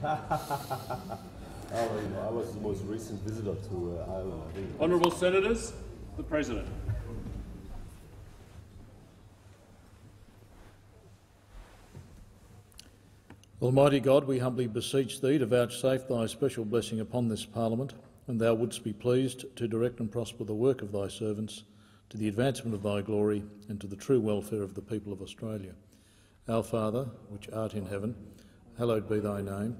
I was the most recent visitor to uh, Ireland, I think. Honourable Senators, the President. Almighty God, we humbly beseech Thee to vouchsafe Thy special blessing upon this Parliament, and Thou wouldst be pleased to direct and prosper the work of Thy servants to the advancement of Thy glory and to the true welfare of the people of Australia. Our Father, which art in heaven, hallowed be Thy name.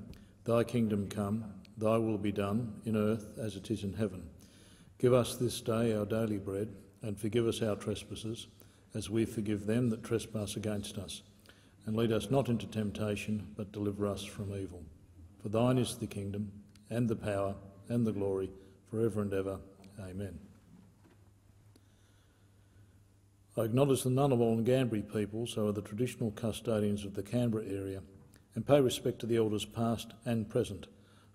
Thy kingdom come, Thy will be done, in earth as it is in heaven. Give us this day our daily bread, and forgive us our trespasses, as we forgive them that trespass against us and lead us not into temptation, but deliver us from evil. For thine is the kingdom, and the power, and the glory, for ever and ever. Amen. I acknowledge the Ngunnawal and Ngambri peoples who are the traditional custodians of the Canberra area and pay respect to the elders past and present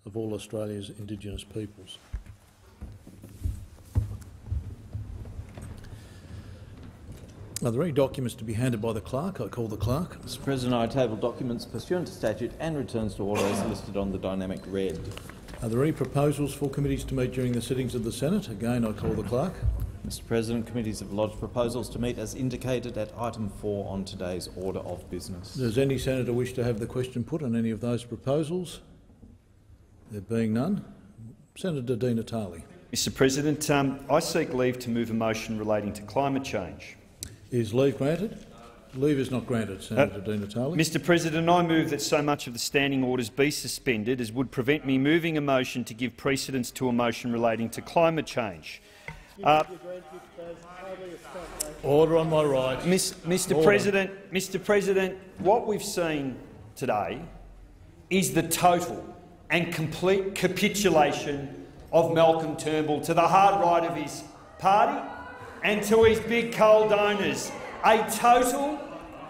of all Australia's Indigenous peoples. Are there any documents to be handed by the clerk? I call the clerk. Mr President, I table documents pursuant to statute and returns to order as listed on the dynamic red. Are there any proposals for committees to meet during the sittings of the Senate? Again, I call the clerk. Mr President, committees have lodged proposals to meet as indicated at item 4 on today's order of business. Does any senator wish to have the question put on any of those proposals? There being none, Senator Di Natale. Mr President, um, I seek leave to move a motion relating to climate change. Is leave granted? Leave is not granted, Senator uh, Di Natale. Mr President, I move that so much of the standing orders be suspended as would prevent me moving a motion to give precedence to a motion relating to climate change. Uh, Order on my right. Miss, Mr. Order. President, Mr. President, what we've seen today is the total and complete capitulation of Malcolm Turnbull to the hard right of his party and to his big coal donors. A total,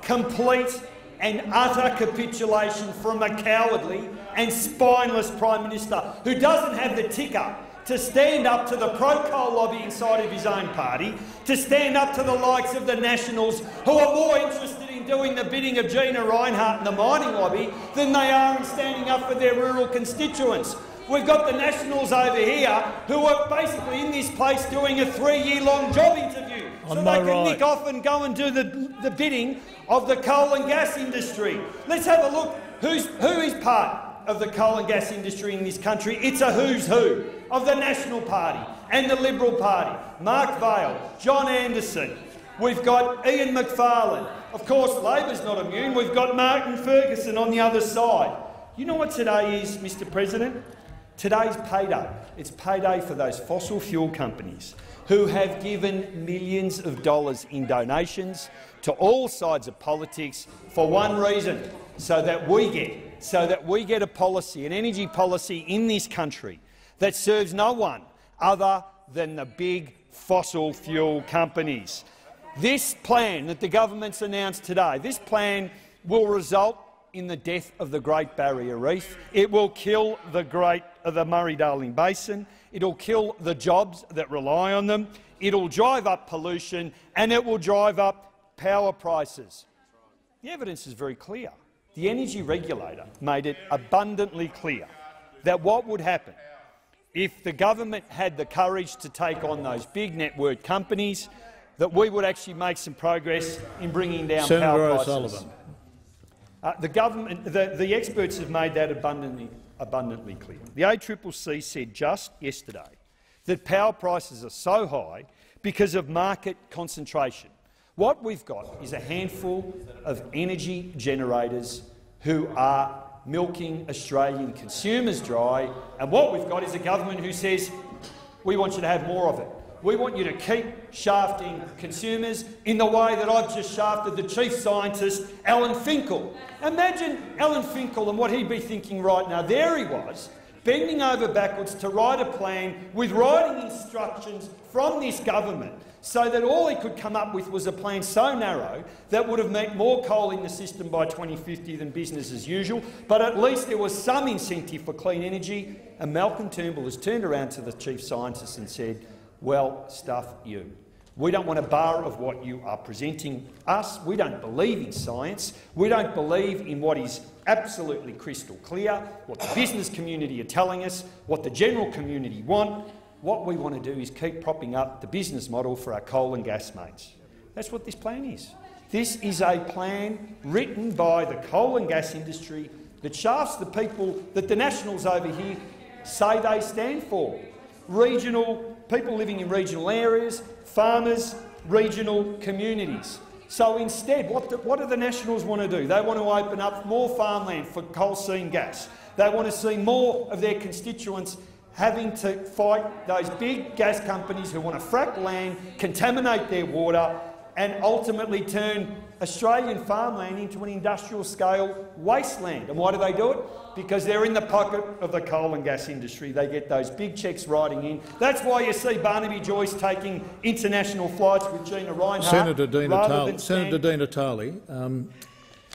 complete and utter capitulation from a cowardly and spineless Prime Minister who doesn't have the ticker to stand up to the pro-coal lobby inside of his own party, to stand up to the likes of the Nationals who are more interested in doing the bidding of Gina Rinehart and the mining lobby than they are in standing up for their rural constituents. We've got the Nationals over here who are basically in this place doing a three-year-long job interview On so they can right. nick off and go and do the, the bidding of the coal and gas industry. Let's have a look who's, who is part of the coal and gas industry in this country. It's a who's who of the National Party and the Liberal Party. Mark Vaile, John Anderson, we've got Ian Macfarlane. Of course, Labor's not immune. We've got Martin Ferguson on the other side. You know what today is, Mr President? Today's payday. It's payday for those fossil fuel companies who have given millions of dollars in donations to all sides of politics for one reason, so that we get, so that we get a policy, an energy policy in this country that serves no one other than the big fossil fuel companies. This plan that the government's announced today, this plan will result in the death of the Great Barrier Reef. It will kill the, great, uh, the Murray-Darling Basin. It'll kill the jobs that rely on them. It'll drive up pollution and it will drive up power prices. The evidence is very clear. The energy regulator made it abundantly clear that what would happen if the government had the courage to take on those big network companies, that we would actually make some progress in bringing down Senator power prices. O'Sullivan. Uh, the, government, the, the experts have made that abundantly, abundantly clear. The ACCC said just yesterday that power prices are so high because of market concentration. What we've got is a handful of energy generators who are milking Australian consumers dry, and what we've got is a government who says, we want you to have more of it. We want you to keep shafting consumers in the way that I've just shafted the chief scientist, Alan Finkel. Imagine Alan Finkel and what he'd be thinking right now. There he was, bending over backwards to write a plan with writing instructions from this government so that all he could come up with was a plan so narrow that would have meant more coal in the system by 2050 than business as usual, but at least there was some incentive for clean energy. And Malcolm Turnbull has turned around to the chief scientist and said, well, stuff you. We don't want a bar of what you are presenting us. We don't believe in science. We don't believe in what is absolutely crystal clear, what the business community are telling us, what the general community want. What we want to do is keep propping up the business model for our coal and gas mates. That's what this plan is. This is a plan written by the coal and gas industry that shafts the people that the Nationals over here say they stand for. Regional, people living in regional areas, farmers, regional communities. So instead, what, the, what do the Nationals want to do? They want to open up more farmland for coal seam gas. They want to see more of their constituents having to fight those big gas companies who want to frack land, contaminate their water and ultimately turn Australian farmland into an industrial scale wasteland. And why do they do it? Because they're in the pocket of the coal and gas industry. They get those big cheques riding in. That's why you see Barnaby Joyce taking international flights with Gina Rinehart. Senator Di rather than Senator stand- Di um,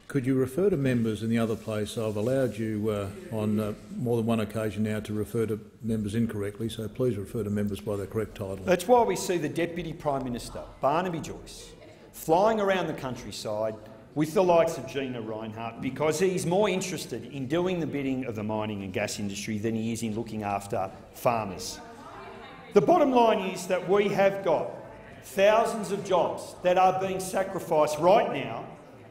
could you refer to members in the other place? I've allowed you uh, on uh, more than one occasion now to refer to members incorrectly, so please refer to members by their correct title. That's why we see the Deputy Prime Minister, Barnaby Joyce, flying around the countryside with the likes of Gina Rinehart because he's more interested in doing the bidding of the mining and gas industry than he is in looking after farmers. The bottom line is that we have got thousands of jobs that are being sacrificed right now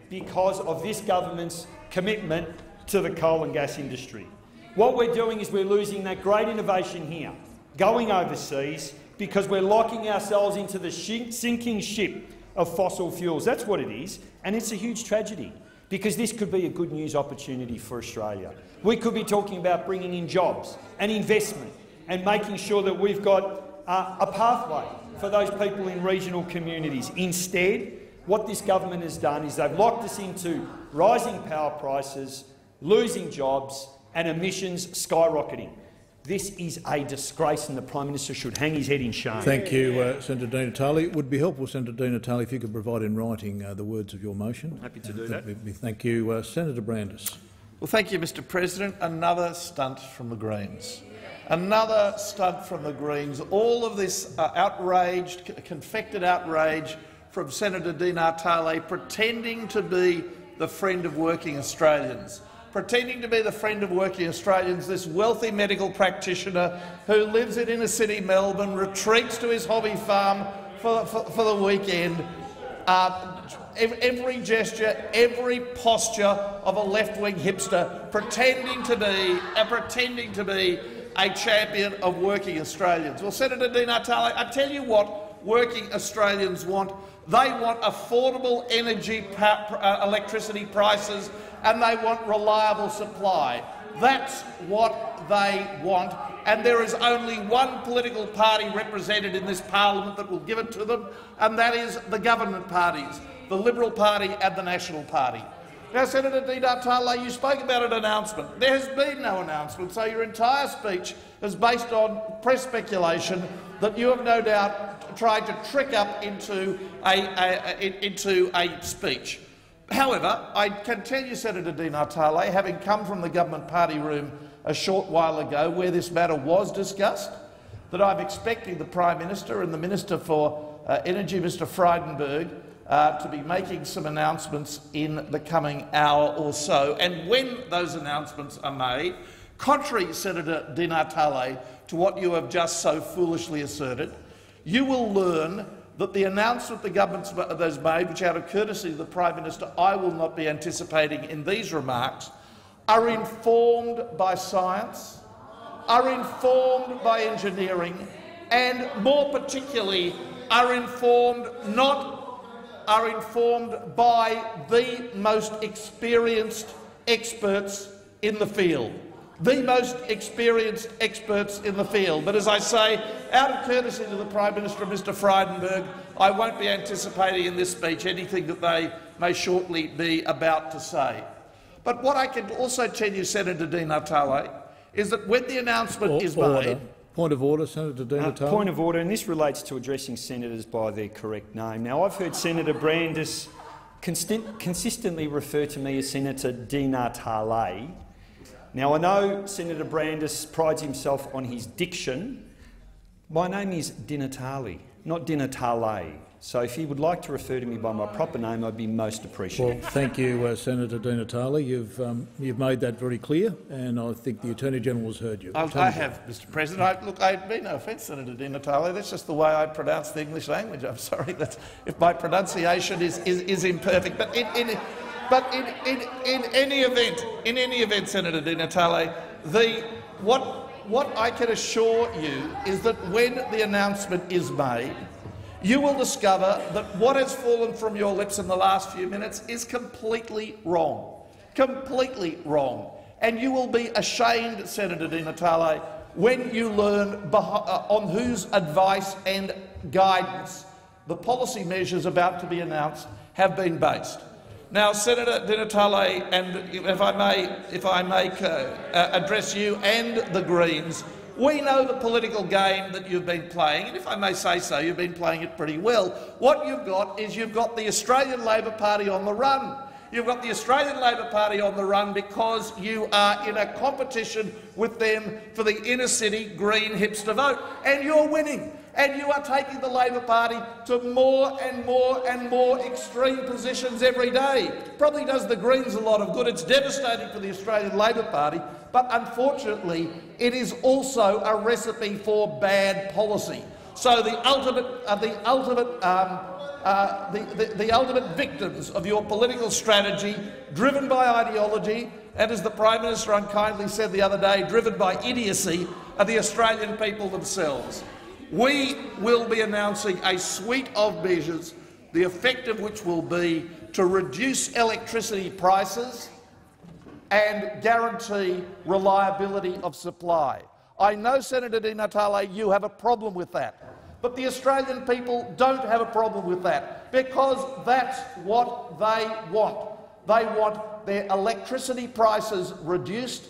because of this government's commitment to the coal and gas industry. What we're doing is we're losing that great innovation here, going overseas, because we're locking ourselves into the sinking ship of fossil fuels. That's what it is, and it's a huge tragedy because this could be a good news opportunity for Australia. We could be talking about bringing in jobs and investment and making sure that we've got uh, a pathway for those people in regional communities. Instead, what this government has done is they've locked us into rising power prices, losing jobs and emissions skyrocketing. This is a disgrace and the Prime Minister should hang his head in shame. Thank you, uh, Senator Di Natale. It would be helpful, Senator Di Natale, if you could provide in writing uh, the words of your motion. Happy to do Uh, that. would be- Thank you. Uh, Senator Brandis. Well, thank you, Mr President. Another stunt from the Greens. Another stunt from the Greens. All of this uh, outraged, c- confected outrage from Senator Di Natale pretending to be the friend of working Australians. Pretending to be the friend of working Australians, this wealthy medical practitioner who lives in inner city Melbourne, retreats to his hobby farm for, for, for the weekend, uh, every gesture, every posture of a left-wing hipster, pretending to be, uh, pretending to be a champion of working Australians. Well, Senator Di Natale, I tell you what working Australians want. They want affordable energy, uh, electricity prices, and they want reliable supply. That's what they want, and there is only one political party represented in this parliament that will give it to them, and that is the government parties, the Liberal Party and the National Party. Now, Senator Di Natale, you spoke about an announcement. There has been no announcement, so your entire speech is based on press speculation that you have no doubt tried to trick up into a, a, a- into a speech. However, I can tell you, Senator Di Natale, having come from the government party room a short while ago where this matter was discussed, that I'm expecting the Prime Minister and the Minister for uh, Energy, Mr Frydenberg, uh, to be making some announcements in the coming hour or so. And when those announcements are made, contrary, Senator Di Natale, to what you have just so foolishly asserted, you will learn that the announcement the government has made, which out of courtesy to the Prime Minister I will not be anticipating in these remarks, are informed by science, are informed by engineering, and more particularly are informed not are informed by the most experienced experts in the field. The most experienced experts in the field. But as I say, out of courtesy to the Prime Minister, Mr Frydenberg, I won't be anticipating in this speech anything that they may shortly be about to say. But what I can also tell you, Senator Di Natale, is that when the announcement Or- is order. made, Point of order, Senator Di Uh, point of order, and this relates to addressing senators by their correct name. Now, I've heard Senator Brandis consistently refer to me as Senator Di Natale. Now, I know Senator Brandis prides himself on his diction. My name is Di Natale. not Dinatale. So if you would like to refer to me by my proper name, I'd be most appreciative. Well, appreciative. thank you, uh, Senator Di Natale. You've, um, you've made that very clear, and I think the Attorney-General has heard you. I, I have, Mr President. I, look, I mean no offence, Senator Di Natale. That's just the way I pronounce the English language. I'm sorry that if my pronunciation is, is, is imperfect. But in, in, but in, in, in any event, in any event, Senator Di Natale, the, what, what I can assure you is that when the announcement is made, you will discover that what has fallen from your lips in the last few minutes is completely wrong. Completely wrong. And you will be ashamed, Senator Di Natale, when you learn uh, on whose advice and guidance the policy measures about to be announced have been based. Now, Senator Di Natale, and if I may, if I may uh, uh, address you and the Greens, we know the political game that you've been playing, and if I may say so, you've been playing it pretty well. What you've got is you've got the Australian Labor Party on the run. You've got the Australian Labor Party on the run because you are in a competition with them for the inner city Green hipster vote, and you're winning. And you are taking the Labor Party to more and more and more extreme positions every day. Probably does the Greens a lot of good. It's devastating for the Australian Labor Party, but unfortunately, it is also a recipe for bad policy. So the ultimate, uh, the ultimate um, uh, the, the, the ultimate victims of your political strategy, driven by ideology, and as the Prime Minister unkindly said the other day, driven by idiocy, are the Australian people themselves. We will be announcing a suite of measures, the effect of which will be to reduce electricity prices and guarantee reliability of supply. I know, Senator Di Natale, you have a problem with that. But the Australian people don't have a problem with that because that's what they want. They want their electricity prices reduced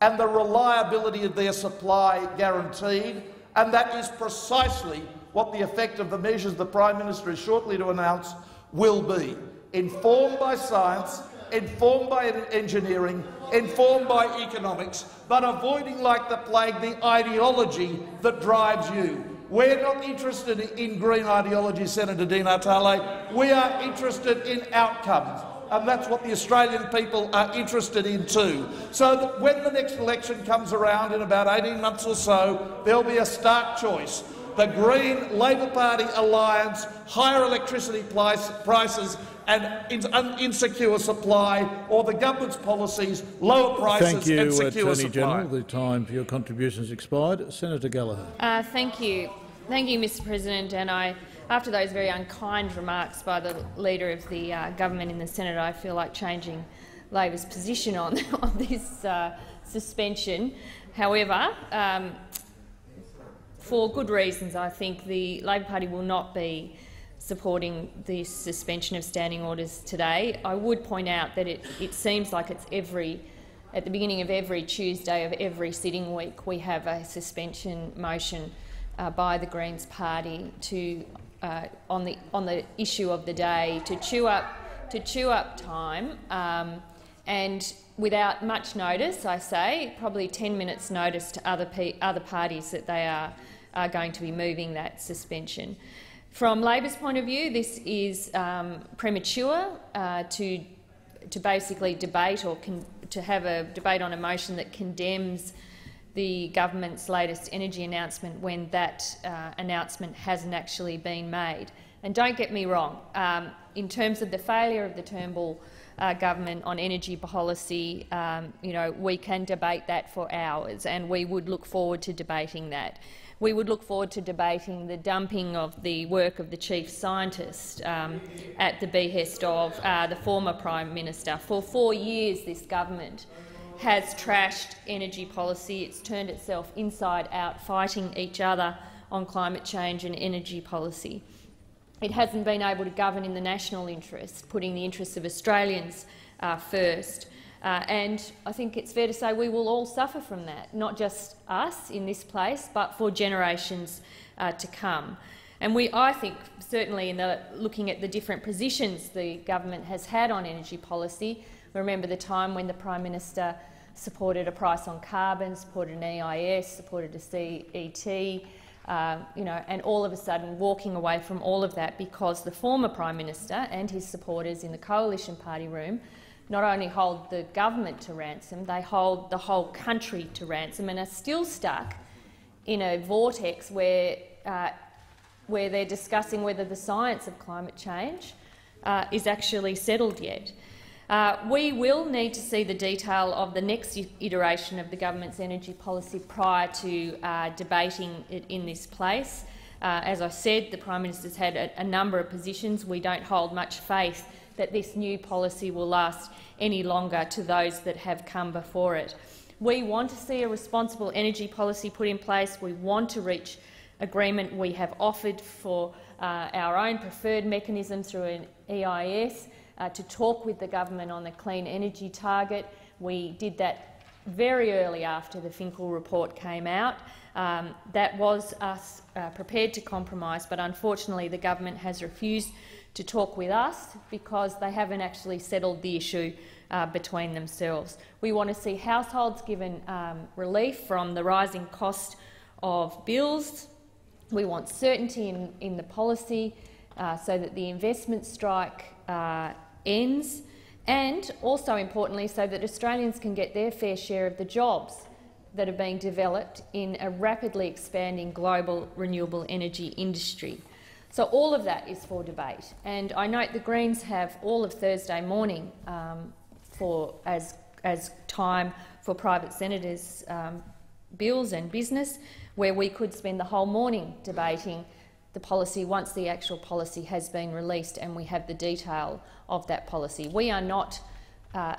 and the reliability of their supply guaranteed, and that is precisely what the effect of the measures the Prime Minister is shortly to announce will be. Informed by science, informed by engineering, informed by economics, but avoiding like the plague the ideology that drives you. We're not interested in green ideology, Senator Di Natale. We are interested in outcomes. And that's what the Australian people are interested in too. So that when the next election comes around in about 18 months or so, there'll be a stark choice. The Green Labor Party alliance, higher electricity prices and in, insecure supply, or the government's policies, lower prices Thank you, and secure Attorney supply. General. The time for your contributions expired. Senator Gallagher. Uh, thank you. Thank you, Mr President. And I, after those very unkind remarks by the Leader of the uh, Government in the Senate, I feel like changing Labor's position on, on this uh, suspension. However, um, for good reasons, I think the Labor Party will not be supporting the suspension of standing orders today. I would point out that it, it seems like it's every at the beginning of every Tuesday of every sitting week we have a suspension motion uh, by the Greens Party to uh, on the on the issue of the day to chew up to chew up time um, and without much notice, I say probably 10 minutes notice to other other parties that they are are going to be moving that suspension. From Labor's point of view, this is um, premature uh, to to basically debate or to have a debate on a motion that condemns the government's latest energy announcement when that uh, announcement hasn't actually been made. And don't get me wrong, um, in terms of the failure of the Turnbull uh, government on energy policy, um, you know, we can debate that for hours, and we would look forward to debating that. We would look forward to debating the dumping of the work of the chief scientist um, at the behest of uh, the former Prime Minister. For four years, this government has trashed energy policy. It's turned itself inside out, fighting each other on climate change and energy policy. It hasn't been able to govern in the national interest, putting the interests of Australians uh, first. Uh, and I think it's fair to say we will all suffer from that, not just us in this place, but for generations uh, to come. And we, I think, certainly in the, looking at the different positions the government has had on energy policy, remember the time when the Prime Minister supported a price on carbon, supported an EIS, supported a CET, uh, you know, and all of a sudden walking away from all of that because the former Prime Minister and his supporters in the coalition party room not only hold the government to ransom, they hold the whole country to ransom and are still stuck in a vortex where, uh, where they're discussing whether the science of climate change uh, is actually settled yet. Uh, we will need to see the detail of the next iteration of the government's energy policy prior to uh, debating it in this place. Uh, as I said, the Prime Minister's had a, a, number of positions. We don't hold much faith that this new policy will last any longer to those that have come before it. We want to see a responsible energy policy put in place. We want to reach agreement. We have offered for uh, our own preferred mechanism through an EIS uh, to talk with the government on the clean energy target. We did that very early after the Finkel report came out. Um, that was us uh, prepared to compromise, but unfortunately the government has refused to talk with us because they haven't actually settled the issue uh, between themselves. We want to see households given um, relief from the rising cost of bills. We want certainty in, in the policy uh, so that the investment strike uh, ends, and also importantly, so that Australians can get their fair share of the jobs that are being developed in a rapidly expanding global renewable energy industry. So all of that is for debate. And I note the Greens have all of Thursday morning um, for, as, as time for private senators' um, bills and business, where we could spend the whole morning debating the policy once the actual policy has been released and we have the detail of that policy. We are not uh,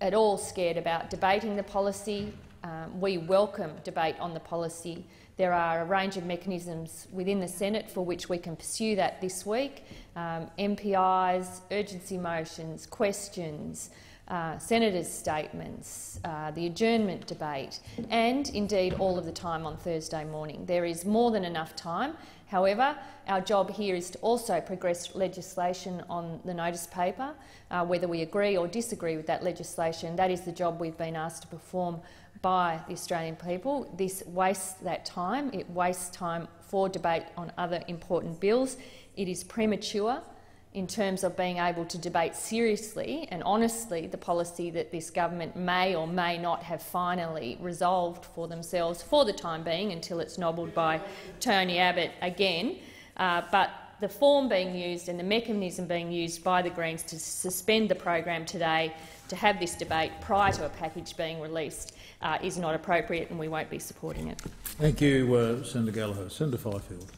at all scared about debating the policy. Um, we welcome debate on the policy. There are a range of mechanisms within the Senate for which we can pursue that this week. Um, MPIs, urgency motions, questions, uh, senators' statements, uh, the adjournment debate, and indeed all of the time on Thursday morning. There is more than enough time. However, our job here is to also progress legislation on the notice paper. Uh, whether we agree or disagree with that legislation, that is the job we've been asked to perform by the Australian people. This wastes that time. It wastes time for debate on other important bills. It is premature in terms of being able to debate seriously and honestly the policy that this government may or may not have finally resolved for themselves for the time being until it's nobbled by Tony Abbott again. Uh, but the form being used and the mechanism being used by the Greens to suspend the program today to have this debate prior to a package being released uh, is not appropriate and we won't be supporting it. Thank you, uh, Senator Gallagher. Senator Fifield.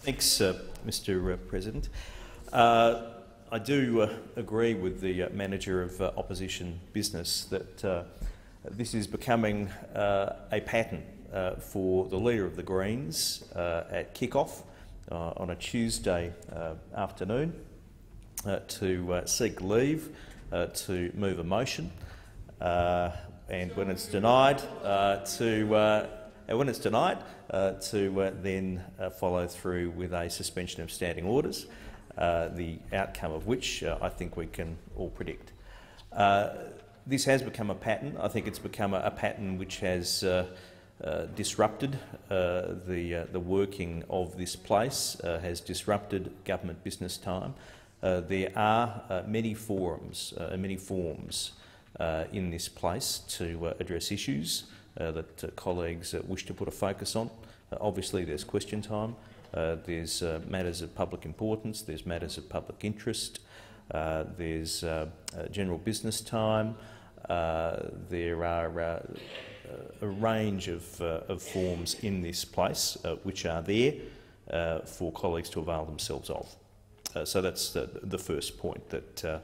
Thanks, uh, Mr uh, President. Uh, I do uh, agree with the uh, manager of uh, opposition business that uh, this is becoming uh, a pattern uh, for the leader of the Greens uh, at kick-off uh, on a Tuesday afternoon to seek leave to move a motion, and when it's denied, to and when it's denied, to then follow through with a suspension of standing orders. Uh, the outcome of which uh, I think we can all predict. Uh, this has become a pattern. I think it's become a, a pattern which has uh, uh disrupted uh, the, uh, the working of this place, has disrupted government business time. there are many forums and many forms in this place to address issues that colleagues wish to put a focus on. obviously, there's question time. Uh, there's uh, matters of public importance, there's matters of public interest, uh, there's uh, uh, general business time, there are a range of, of, forms in this place which are there for colleagues to avail themselves of. so that's the, the, first point, that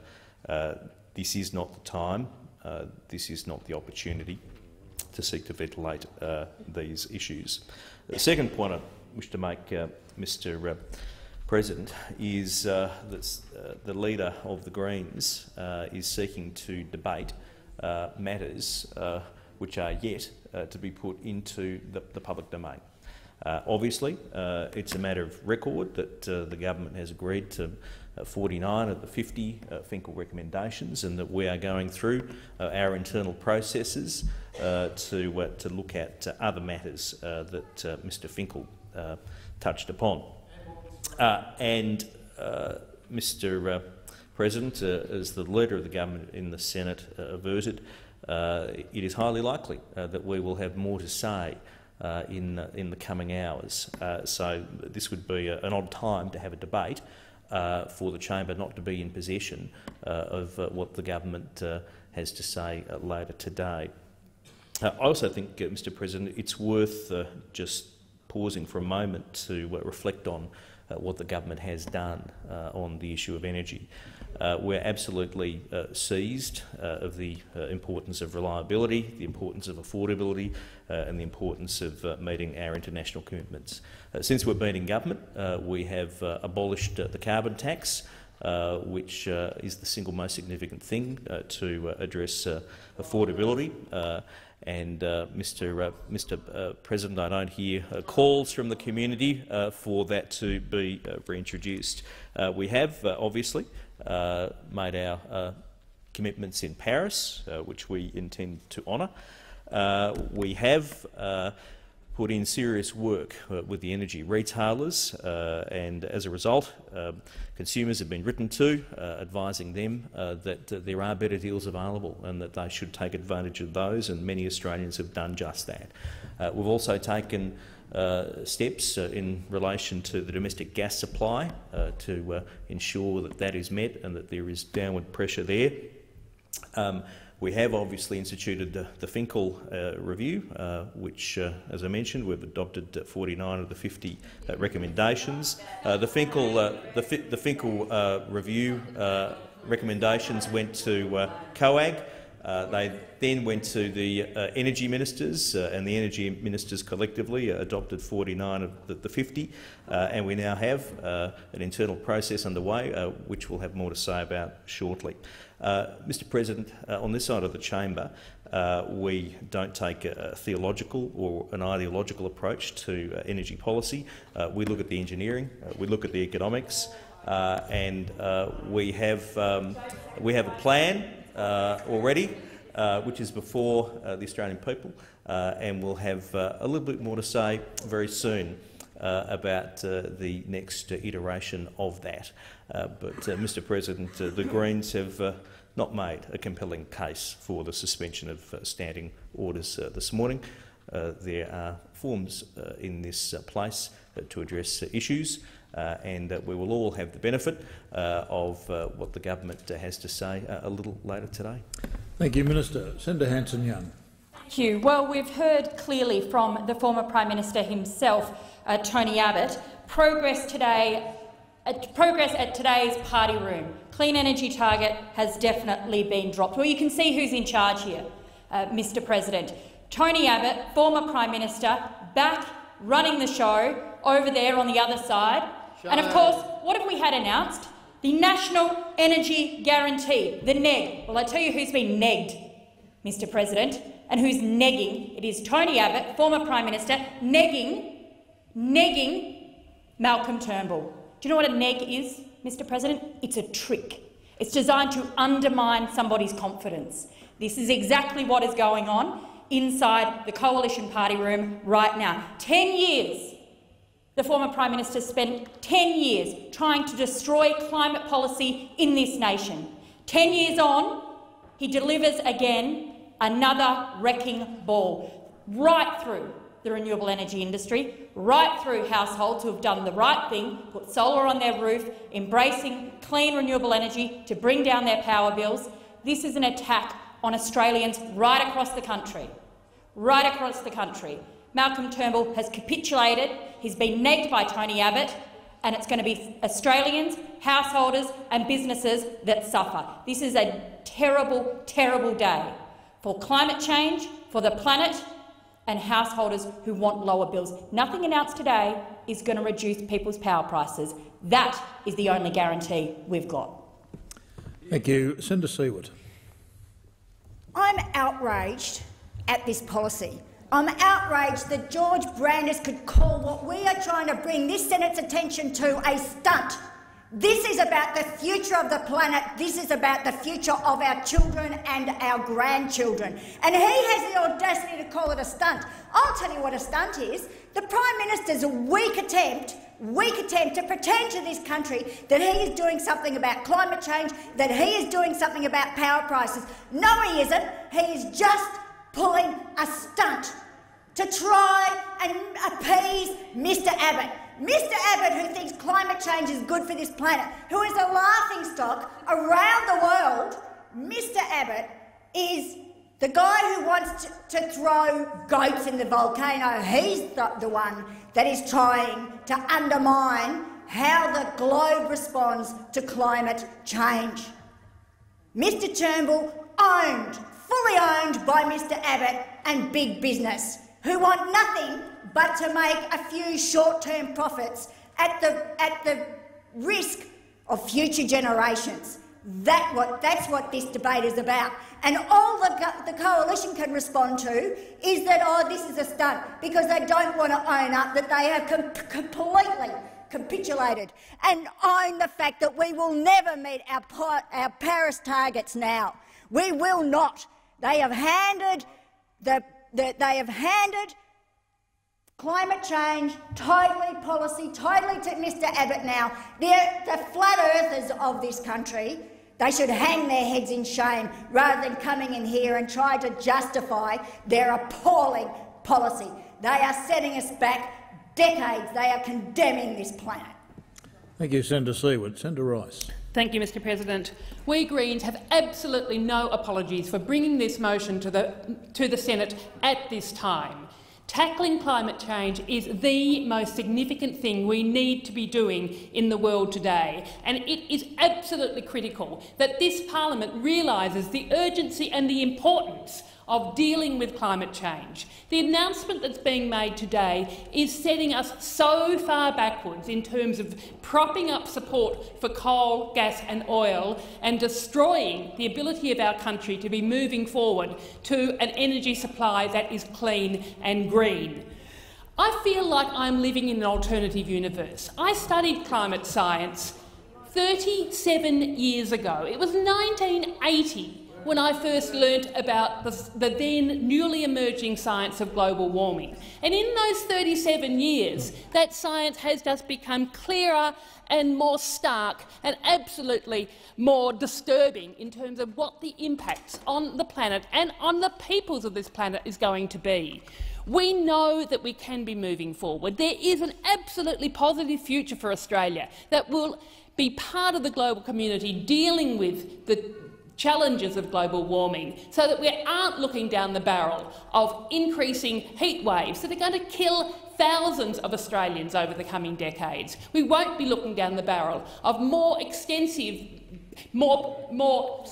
this is not the time, this is not the opportunity to seek to ventilate these issues. The second point I wish to make uh, Mr. Uh, President, is uh, that uh, the leader of the Greens uh, is seeking to debate uh, matters uh, which are yet uh, to be put into the, the public domain. Uh, obviously, it's a matter of record that the government has agreed to 49 of the 50 Finkel recommendations and that we are going through our internal processes to, to look at other matters that Mr Finkel touched upon. Uh, and, uh, Mr uh, President, uh, as the Leader of the Government in the Senate uh, averted, uh, it is highly likely that we will have more to say in, in the coming hours. so this would be a, an odd time to have a debate for the chamber not to be in possession of what the government has to say later today. I also think, Mr President, it's worth just pausing for a moment to uh, reflect on uh, what the government has done uh, on the issue of energy. Uh, we're absolutely uh, seized uh, of the uh, importance of reliability, the importance of affordability uh, and the importance of uh, meeting our international commitments. since we've been in government, we have abolished the carbon tax, which is the single most significant thing to address affordability and uh, Mr. Uh, Mr. Uh, President, I don't hear uh, calls from the community uh, for that to be reintroduced. we have obviously made our commitments in Paris, which we intend to honour. we have put in serious work uh, with the energy retailers uh, and as a result uh, consumers have been written to uh, advising them uh, that there are better deals available and that they should take advantage of those and many Australians have done just that. Uh, we've also taken steps in relation to the domestic gas supply to ensure that that is met and that there is downward pressure there. Um, we have obviously instituted the, the Finkel uh, review, uh, which, uh, as I mentioned, we've adopted 49 of the 50 uh, recommendations. Uh, the Finkel, uh, the, the, Finkel review recommendations went to COAG. they then went to the energy ministers, and the energy ministers collectively adopted 49 of the, the 50, and we now have an internal process underway, which we'll have more to say about shortly. Uh, Mr President, uh, on this side of the chamber, uh, we don't take a, theological or an ideological approach to uh, energy policy. Uh, we look at the engineering, uh, we look at the economics, and we have um, we have a plan already, which is before the Australian people, and we'll have a little bit more to say very soon. Uh, about uh, the next uh, iteration of that. but, Mr President, the Greens have not made a compelling case for the suspension of uh, standing orders uh, this morning. Uh, there are forms uh, in this uh, place to address issues, and we will all have the benefit of what the government has to say a little later today. Thank you, Minister. Senator Hanson-Young. Thank you. Well, we've heard clearly from the former Prime Minister himself, Tony Abbott, progress today at progress at today's party room, clean energy target has definitely been dropped. Well, you can see who's in charge here, uh, Mr President. Tony Abbott, former Prime Minister, back running the show over there on the other side. And of course, what have we had announced? The National Energy Guarantee, the NEG. Well, I tell you who's been negged, Mr President, and who's negging. It is Tony Abbott, former Prime Minister, negging, negging Malcolm Turnbull. Do you know what a neg is, Mr President? It's a trick. It's designed to undermine somebody's confidence. This is exactly what is going on inside the coalition party room right now. Ten years the former Prime Minister spent 10 years trying to destroy climate policy in this nation. 10 years on, he delivers again another wrecking ball right through the renewable energy industry, right through households who have done the right thing, put solar on their roof, embracing clean renewable energy to bring down their power bills. This is an attack on Australians right across the country. Right across the country. Malcolm Turnbull has capitulated. He's been negged by Tony Abbott, and it's going to be Australians, householders and businesses that suffer. This is a terrible, terrible day for climate change, for the planet and householders who want lower bills. Nothing announced today is going to reduce people's power prices. That is the only guarantee we've got. Thank you. Senator Siewert. I'm outraged at this policy. I'm outraged that George Brandis could call what we are trying to bring this Senate's attention to a stunt This is about the future of the planet. This is about the future of our children and our grandchildren. And he has the audacity to call it a stunt. I'll tell you what a stunt is. The Prime Minister's a weak attempt weak attempt to pretend to this country that he is doing something about climate change, that he is doing something about power prices. No, he isn't. He is just pulling a stunt to try and appease Mr Abbott. Mr Abbott, who thinks climate change is good for this planet, who is a laughing stock around the world, Mr Abbott is the guy who wants to, to throw goats in the volcano. He's the, the one that is trying to undermine how the globe responds to climate change. Mr Turnbull owned, fully owned by Mr Abbott and big business, who want nothing but to make a few short-term profits at the, at the risk of future generations. That what, that's what this debate is about. And all the, the coalition can respond to is that, oh, this is a stunt, because they don't want to own up that they have com completely capitulated and own the fact that we will never meet our, our Paris targets now. We will not. They have handed the, the, they have handed climate change, totally policy, totally to Mr Abbott now. They're the flat earthers of this country. They should hang their heads in shame rather than coming in here and try to justify their appalling policy. They are setting us back decades. They are condemning this planet. Thank you, Senator Siewert. Senator Rice. Thank you, Mr President. We Greens have absolutely no apologies for bringing this motion to the, to the Senate at this time. Tackling climate change is the most significant thing we need to be doing in the world today, and it is absolutely critical that this parliament realises the urgency and the importance of dealing with climate change. The announcement that's being made today is setting us so far backwards in terms of propping up support for coal, gas and oil and destroying the ability of our country to be moving forward to an energy supply that is clean and green. I feel like I'm living in an alternative universe. I studied climate science 37 years ago. It was 1980 when I first learnt about the, the, then newly emerging science of global warming. And in those 37 years, that science has just become clearer and more stark and absolutely more disturbing in terms of what the impacts on the planet and on the peoples of this planet is going to be. We know that we can be moving forward. There is an absolutely positive future for Australia that will be part of the global community dealing with the challenges of global warming so that we aren't looking down the barrel of increasing heat waves that are going to kill thousands of Australians over the coming decades. We won't be looking down the barrel of more extensive, more, more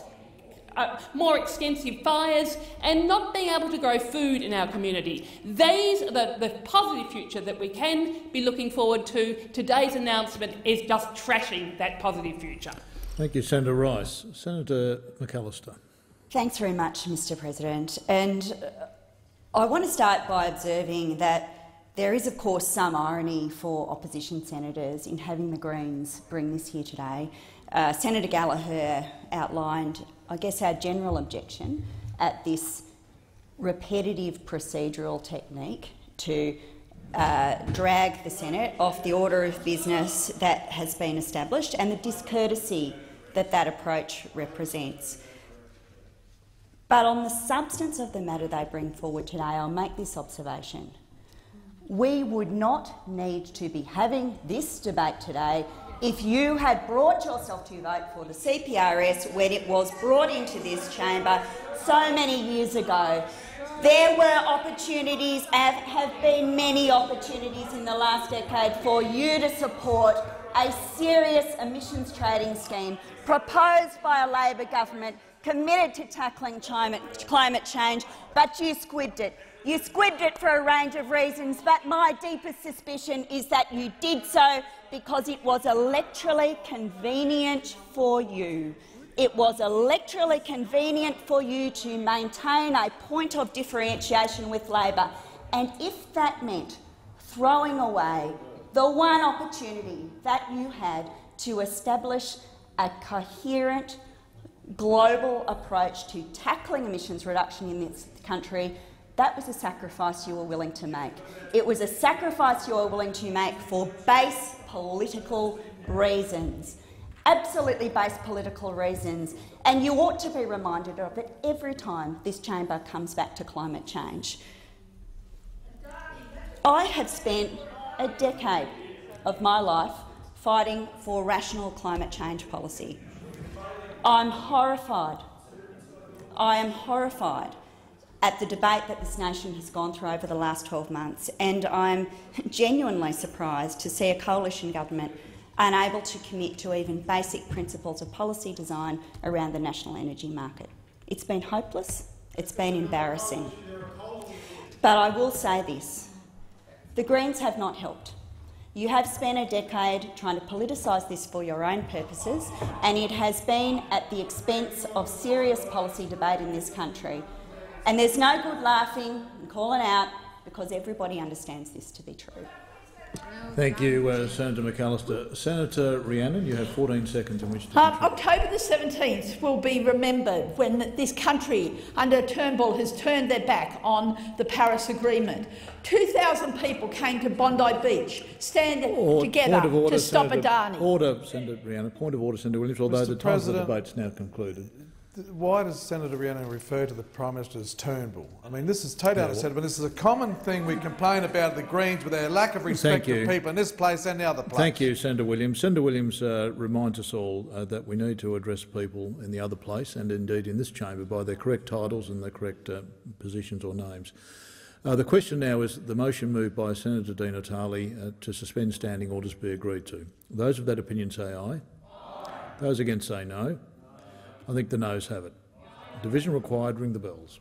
uh, more extensive fires and not being able to grow food in our community. These are the, the positive future that we can be looking forward to. Today's announcement is just trashing that positive future. Thank you, Senator Rice. Senator McAllister. Thanks very much, Mr President. And I want to start by observing that there is, of course, some irony for opposition senators in having the Greens bring this here today. Uh, Senator Gallagher outlined, I guess, our general objection at this repetitive procedural technique to uh, drag the Senate off the order of business that has been established and the discourtesy that that approach represents. But on the substance of the matter they bring forward today, I'll make this observation. We would not need to be having this debate today if you had brought yourself to vote for the CPRS when it was brought into this chamber so many years ago. There were opportunities, and have been many opportunities in the last decade for you to support a serious emissions trading scheme proposed by a Labor government committed to tackling climate, change, but you squibbed it. You squibbed it for a range of reasons, but my deepest suspicion is that you did so because it was electorally convenient for you. It was electorally convenient for you to maintain a point of differentiation with Labor. And if that meant throwing away the one opportunity that you had to establish a coherent global approach to tackling emissions reduction in this country, that was a sacrifice you were willing to make. It was a sacrifice you were willing to make for base political reasons. Absolutely base political reasons. And you ought to be reminded of it every time this chamber comes back to climate change. I have spent a decade of my life fighting for rational climate change policy. I'm horrified. I am horrified at the debate that this nation has gone through over the last 12 months, and I'm genuinely surprised to see a coalition government unable to commit to even basic principles of policy design around the national energy market. It's been hopeless, it's been embarrassing. But I will say this, the Greens have not helped. You have spent a decade trying to politicise this for your own purposes, and it has been at the expense of serious policy debate in this country. And there's no good laughing and calling out because everybody understands this to be true. Thank you, uh, Senator McAllister. Senator Rhiannon, you have 14 seconds in which to um, October the 17th will be remembered when this country, under Turnbull, has turned their back on the Paris Agreement. 2,000 people came to Bondi Beach, standing or, together order, to stop Senator, Adani. Order, Senator Rhiannon. Point of order, Senator Williams, although Mr. the time for the President, debate's now concluded. Why does Senator Rhiannon refer to the Prime Minister as Turnbull? I mean, this is totally unacceptable. This is a common thing we complain about the Greens with their lack of respect for people in this place and the other place. Thank you, Senator Williams. Senator Williams uh, reminds us all uh, that we need to address people in the other place and indeed in this chamber by their correct titles and their correct uh, positions or names. Uh, the question now is the motion moved by Senator Di Natale uh, to suspend standing orders be agreed to. Those of that opinion say aye. aye. Those against say no. I think the noes have it. Division required. Ring the bells.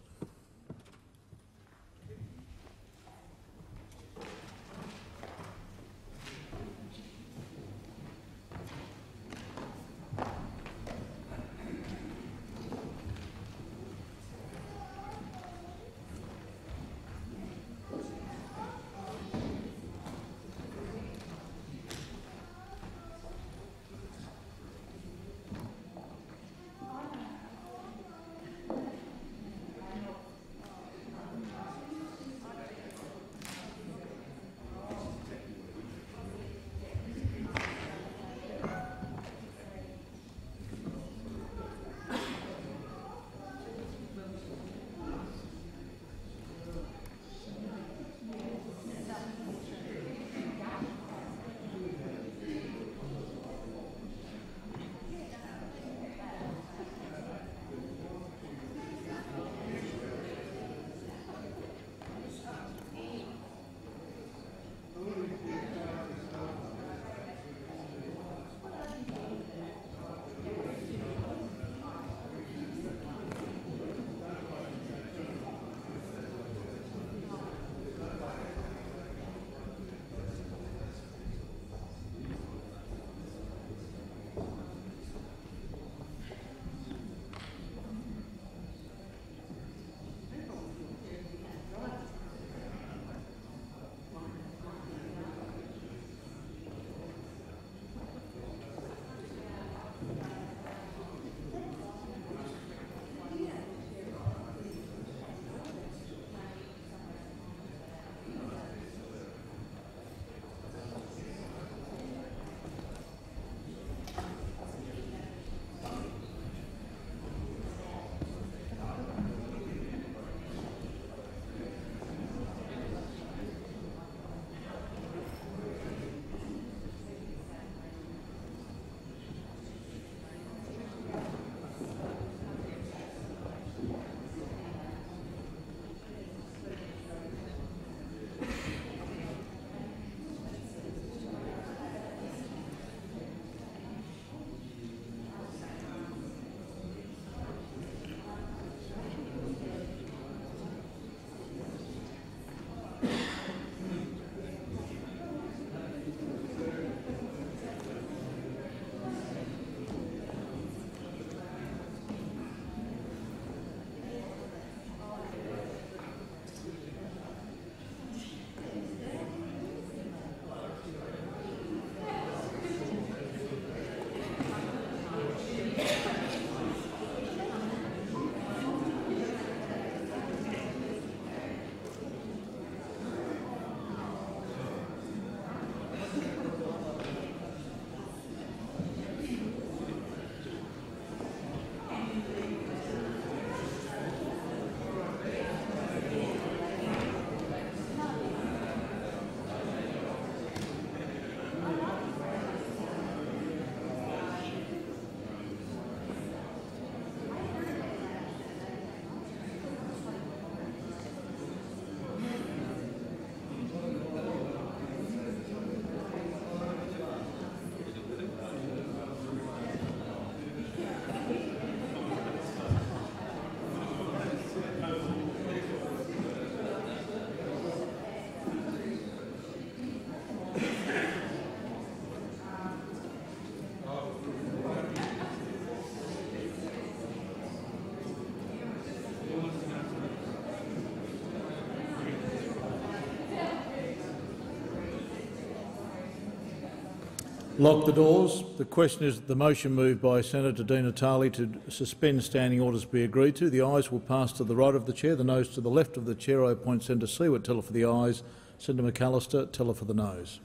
Lock the doors. The question is that the motion moved by Senator Di Natale to suspend standing orders be agreed to. The ayes will pass to the right of the chair, the noes to the left of the chair. I appoint Senator Siewert teller for the ayes, Senator McAllister teller for the noes.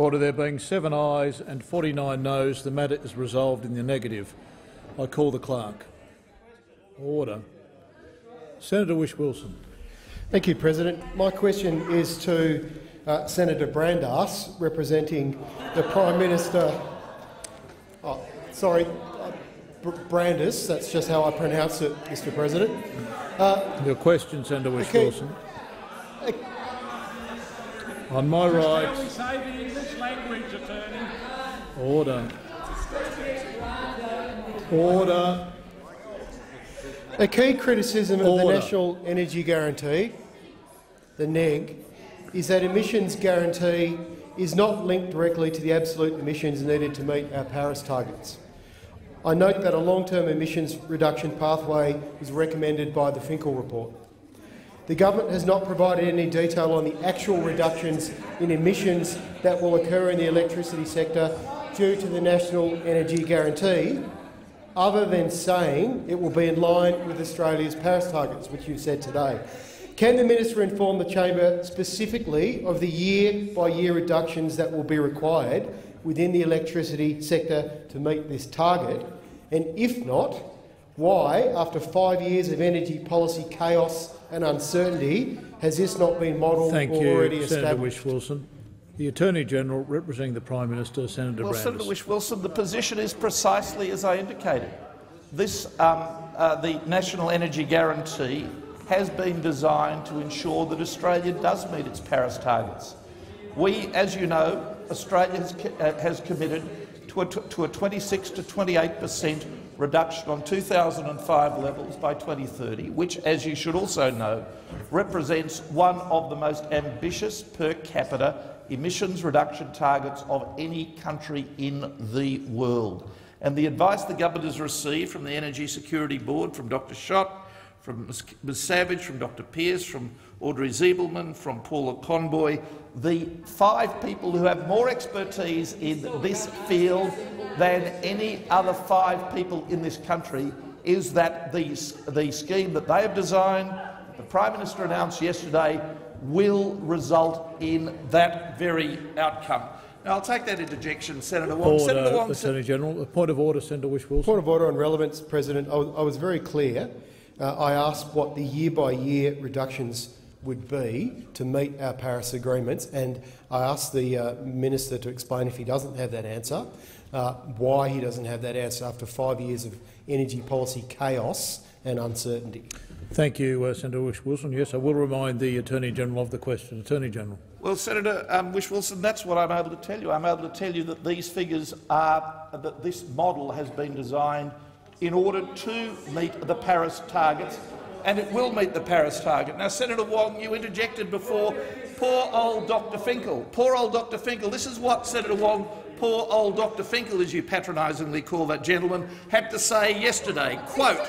Order there being seven ayes and 49 noes, the matter is resolved in the negative. I call the clerk. Order. Senator Whish-Wilson. Thank you, President. My question is to uh, Senator Brandas, representing the Prime Minister. Oh, sorry, uh, Brandis. That's just how I pronounce it, Mr. President. Uh, Your question, Senator Whish-Wilson. On my right. Shall we say the English language, Attorney? Order. Order. A key criticism of the National Energy Guarantee, the NEG, is that emissions guarantee is not linked directly to the absolute emissions needed to meet our Paris targets. I note that a long-term emissions reduction pathway is recommended by the Finkel report. The government has not provided any detail on the actual reductions in emissions that will occur in the electricity sector due to the National Energy Guarantee, other than saying it will be in line with Australia's Paris targets, which you've said today. Can the minister inform the chamber specifically of the year-by-year reductions that will be required within the electricity sector to meet this target? And if not, why, after five years of energy policy chaos and uncertainty, has this not been modelled Thank or you, already Senator established? Whish-Wilson. The Attorney-General, representing the Prime Minister, Senator Well, Brandis. Senator Whish-Wilson, the position is precisely as I indicated. This, um, uh, the National Energy Guarantee has been designed to ensure that Australia does meet its Paris targets. We, as you know, Australia has, uh, has committed to a, to a 26 to 28 per cent reduction on 2005 levels by 2030, which, as you should also know, represents one of the most ambitious per capita emissions reduction targets of any country in the world. And the advice the government has received from the Energy Security Board, from Dr Schott, from Ms Savage, from Dr Pierce, from Audrey Zibelman, from Paula Conboy, the five people who have more expertise in this field than any other five people in this country is that the, the scheme that they have designed, the Prime Minister announced yesterday, will result in that very outcome. Now, I'll take that interjection, Senator Wong. Order, Senator Wong, Attorney General. A point of order, Senator Whish-Wilson. Point of order on relevance, President. I was, I was very clear. Uh, I asked what the year-by-year -year reductions would be to meet our Paris agreements, and I asked the uh, minister to explain if he doesn't have that answer, uh, why he doesn't have that answer after five years of energy policy chaos and uncertainty. Thank you, uh, Senator Whish-Wilson. Yes, I will remind the Attorney General of the question. Attorney General. Well, Senator um, Whish-Wilson, that's what I'm able to tell you. I'm able to tell you that these figures are that this model has been designed in order to meet the Paris targets, and it will meet the Paris target. Now, Senator Wong, you interjected before. Poor old Dr. Finkel. Poor old Dr. Finkel. This is what Senator Wong poor old Dr Finkel, as you patronisingly call that gentleman, had to say yesterday, quote,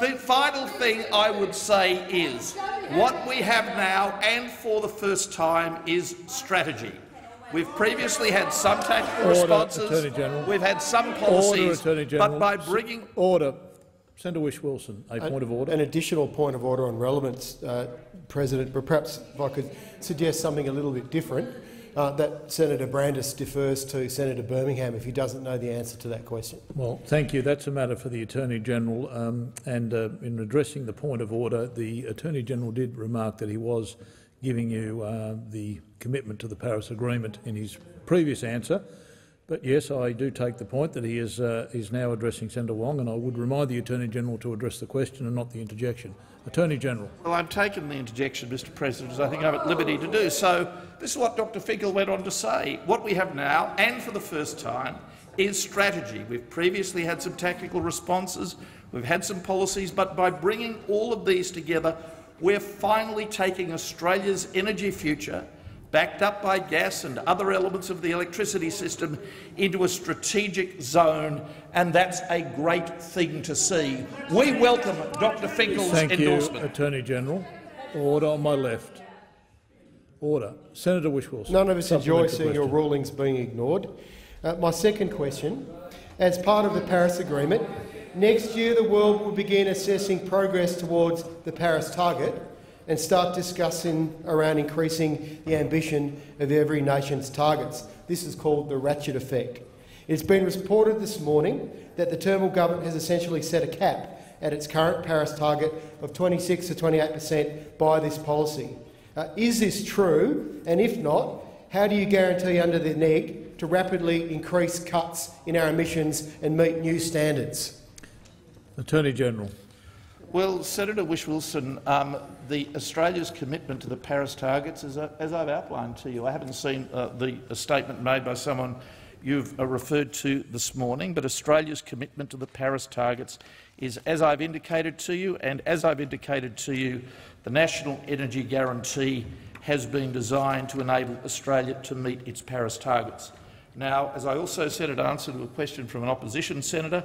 the final thing I would say is what we have now and for the first time is strategy. We've previously had some tactical Order, responses. We've had some policies, order, but by bringing order, Senator Whish-Wilson, a, a, point of order. An additional point of order on relevance, uh, President, but perhaps if I could suggest something a little bit different uh, that Senator Brandis defers to Senator Birmingham if he doesn't know the answer to that question. Well, thank you. That's a matter for the Attorney-General. Um, and uh, in addressing the point of order, the Attorney-General did remark that he was giving you uh, the commitment to the Paris Agreement in his previous answer. But yes, I do take the point that he is, uh, now addressing Senator Wong, and I would remind the Attorney-General to address the question and not the interjection. Attorney-General. Well, I've taken the interjection, Mr President, as I think I'm at liberty to do. So this is what Dr Finkel went on to say. What we have now, and for the first time, is strategy. We've previously had some tactical responses, we've had some policies, but by bringing all of these together, we're finally taking Australia's energy future backed up by gas and other elements of the electricity system, into a strategic zone, and that's a great thing to see. We welcome Dr Finkel's Thank endorsement. You, Attorney General. Order on my left. Order. Senator Whish-Wilson. None of us enjoy seeing your rulings being ignored. Uh, my second question. As part of the Paris Agreement, next year the world will begin assessing progress towards the Paris target and start discussing around increasing the ambition of every nation's targets. This is called the ratchet effect. It's been reported this morning that the Turnbull government has essentially set a cap at its current Paris target of 26 to 28 per cent by this policy. Uh, is this true? And if not, how do you guarantee under the NEG to rapidly increase cuts in our emissions and meet new standards? Attorney General. Well, Senator Whish-Wilson, um, the Australia's commitment to the Paris targets, as, I, as I've outlined to you, I haven't seen uh, the statement made by someone you've uh, referred to this morning, but Australia's commitment to the Paris targets is, as I've indicated to you, and as I've indicated to you, the National Energy Guarantee has been designed to enable Australia to meet its Paris targets. Now, as I also said in answer to a question from an opposition senator,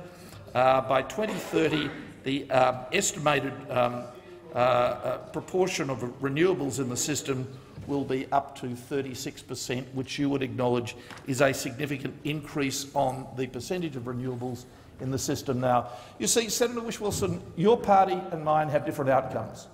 uh, by 2030 the uh, estimated um, uh, uh, proportion of renewables in the system will be up to 36 per cent, which you would acknowledge is a significant increase on the percentage of renewables in the system now. You see, Senator Whish-Wilson, your party and mine have different outcomes.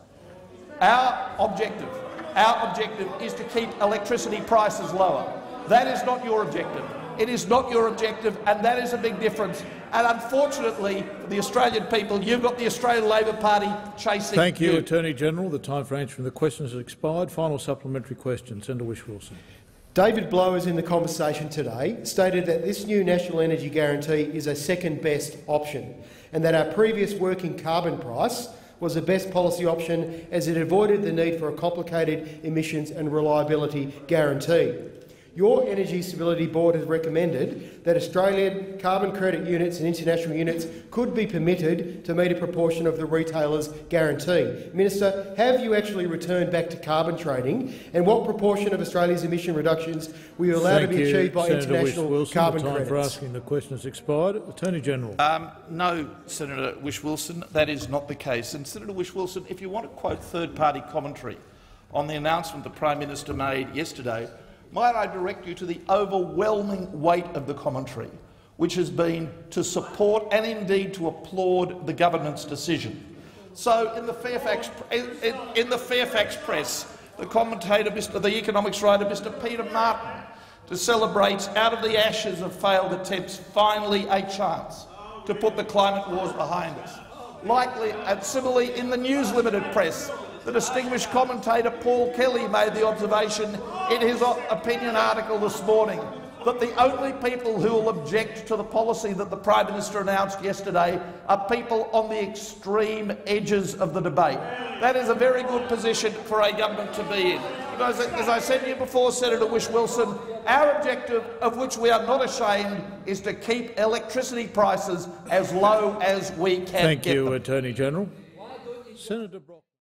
Our objective, our objective is to keep electricity prices lower. That is not your objective. It is not your objective, and that is a big difference. And unfortunately, for the Australian people, you've got the Australian Labor Party chasing Thank you, you. Attorney General. The time for answering the questions has expired. Final supplementary question. Senator Whish-Wilson. David Blowers in the conversation today stated that this new national energy guarantee is a second best option and that our previous working carbon price was the best policy option as it avoided the need for a complicated emissions and reliability guarantee. Your Energy Stability Board has recommended that Australian carbon credit units and international units could be permitted to meet a proportion of the retailer's guarantee. Minister, have you actually returned back to carbon trading, and what proportion of Australia's emission reductions will you allow Thank to be you, achieved by Senator international Whish-Wilson. carbon the time credits? for asking the question has expired. Attorney General. Um, no, Senator Whish-Wilson, that is not the case. And Senator Whish-Wilson, if you want to quote third-party commentary on the announcement the Prime Minister made yesterday, might I direct you to the overwhelming weight of the commentary, which has been to support and indeed to applaud the government's decision. So, in the Fairfax, in, in, in the Fairfax press, the commentator, Mr, the economics writer, Mr. Peter Martin, to celebrate out of the ashes of failed attempts, finally a chance to put the climate wars behind us. Likely, and similarly, in the News Limited press, the distinguished commentator Paul Kelly made the observation in his opinion article this morning that the only people who will object to the policy that the Prime Minister announced yesterday are people on the extreme edges of the debate. That is a very good position for a government to be in. As, as I said to you before, Senator Whish-Wilson, our objective, of which we are not ashamed, is to keep electricity prices as low as we can Thank get you, them. Attorney General. Senator Brock.